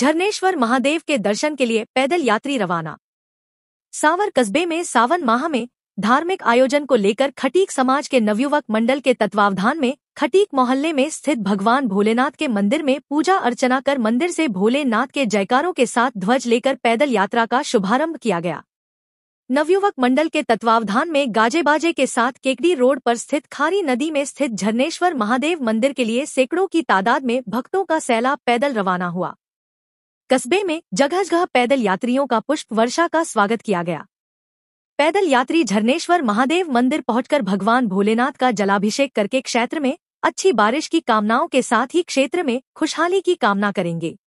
झरनेश्वर महादेव के दर्शन के लिए पैदल यात्री रवाना। सावर कस्बे में सावन माह में धार्मिक आयोजन को लेकर खटीक समाज के नवयुवक मंडल के तत्वावधान में खटीक मोहल्ले में स्थित भगवान भोलेनाथ के मंदिर में पूजा अर्चना कर मंदिर से भोलेनाथ के जयकारों के साथ ध्वज लेकर पैदल यात्रा का शुभारंभ किया गया। नवयुवक मंडल के तत्वावधान में गाजे बाजे के साथ केकड़ी रोड पर स्थित खारी नदी में स्थित झरनेश्वर महादेव मंदिर के लिए सैकड़ों की तादाद में भक्तों का सैलाब पैदल रवाना हुआ। कस्बे में जगह जगह पैदल यात्रियों का पुष्प वर्षा का स्वागत किया गया। पैदल यात्री झरनेश्वर महादेव मंदिर पहुंचकर भगवान भोलेनाथ का जलाभिषेक करके क्षेत्र में अच्छी बारिश की कामनाओं के साथ ही क्षेत्र में खुशहाली की कामना करेंगे।